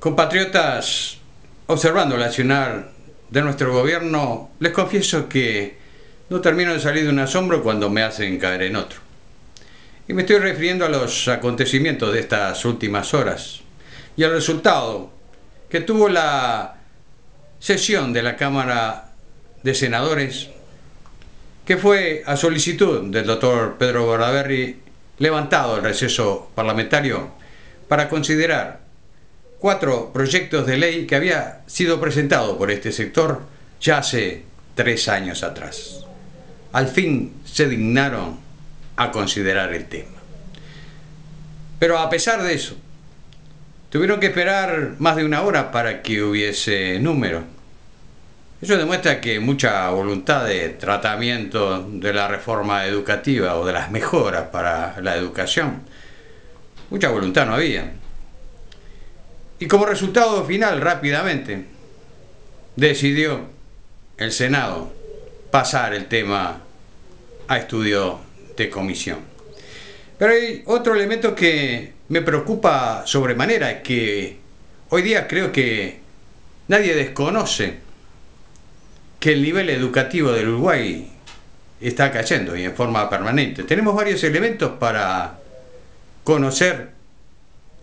Compatriotas, observando el accionar de nuestro gobierno, les confieso que no termino de salir de un asombro cuando me hacen caer en otro. Y me estoy refiriendo a los acontecimientos de estas últimas horas y al resultado que tuvo la sesión de la Cámara de Senadores, que fue a solicitud del doctor Pedro Bordaberry levantado el receso parlamentario para considerar cuatro proyectos de ley que había sido presentado por este sector ya hace tres años atrás. Al fin se dignaron a considerar el tema. Pero a pesar de eso, tuvieron que esperar más de una hora para que hubiese número. Eso demuestra que mucha voluntad de tratamiento de la reforma educativa o de las mejoras para la educación, mucha voluntad no había. Y como resultado final, rápidamente, decidió el Senado pasar el tema a estudio de comisión. Pero hay otro elemento que me preocupa sobremanera, que hoy día creo que nadie desconoce que el nivel educativo del Uruguay está cayendo y en forma permanente. Tenemos varios elementos para conocer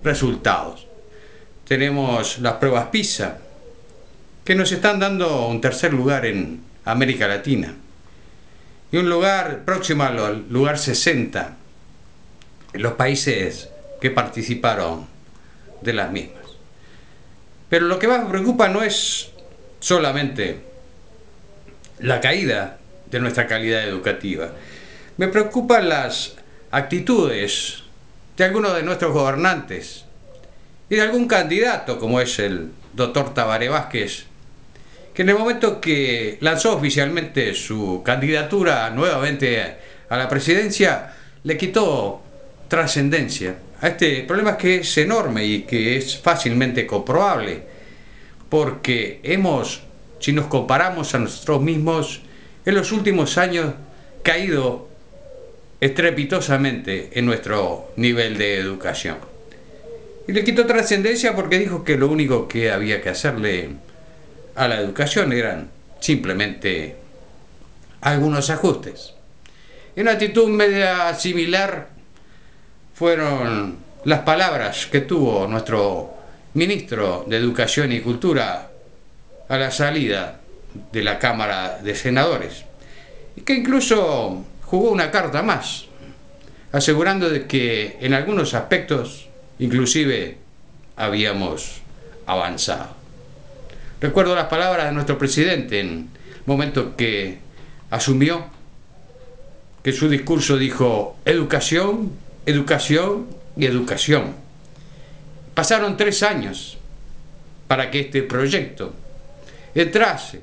resultados tenemos las pruebas PISA, que nos están dando un tercer lugar en América Latina y un lugar próximo al lugar 60 en los países que participaron de las mismas. Pero lo que más me preocupa no es solamente la caída de nuestra calidad educativa, me preocupan las actitudes de algunos de nuestros gobernantes y de algún candidato, como es el doctor Tabaré Vázquez, que en el momento que lanzó oficialmente su candidatura nuevamente a la presidencia, le quitó trascendencia a este problema que es enorme y que es fácilmente comprobable, porque hemos, si nos comparamos a nosotros mismos, en los últimos años caído estrepitosamente en nuestro nivel de educación. Y le quitó trascendencia porque dijo que lo único que había que hacerle a la educación eran simplemente algunos ajustes. En una actitud media similar fueron las palabras que tuvo nuestro ministro de Educación y Cultura a la salida de la Cámara de Senadores, y que incluso jugó una carta más, asegurando de que en algunos aspectos Inclusive habíamos avanzado. Recuerdo las palabras de nuestro presidente en el momento que asumió que su discurso dijo educación, educación y educación. Pasaron tres años para que este proyecto entrase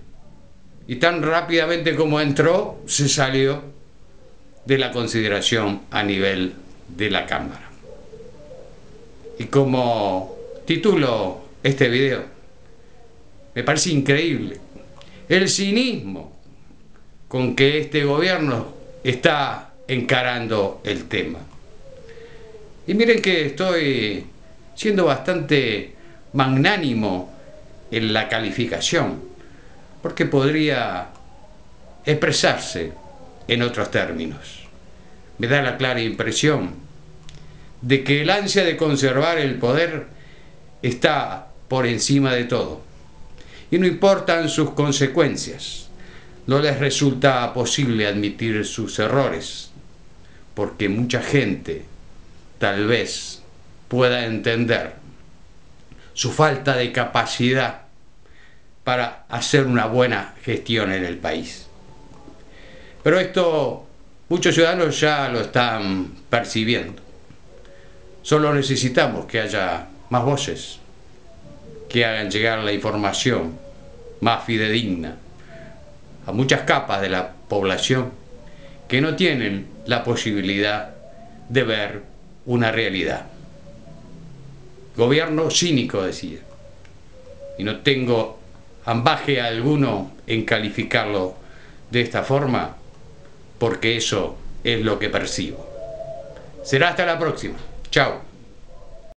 y tan rápidamente como entró se salió de la consideración a nivel de la Cámara. Y como título este video, me parece increíble el cinismo con que este gobierno está encarando el tema. Y miren que estoy siendo bastante magnánimo en la calificación, porque podría expresarse en otros términos. Me da la clara impresión de que el ansia de conservar el poder está por encima de todo. Y no importan sus consecuencias, no les resulta posible admitir sus errores, porque mucha gente tal vez pueda entender su falta de capacidad para hacer una buena gestión en el país. Pero esto muchos ciudadanos ya lo están percibiendo. Solo necesitamos que haya más voces que hagan llegar la información más fidedigna a muchas capas de la población que no tienen la posibilidad de ver una realidad. Gobierno cínico, decía. Y no tengo ambaje alguno en calificarlo de esta forma, porque eso es lo que percibo. Será hasta la próxima. Ciao.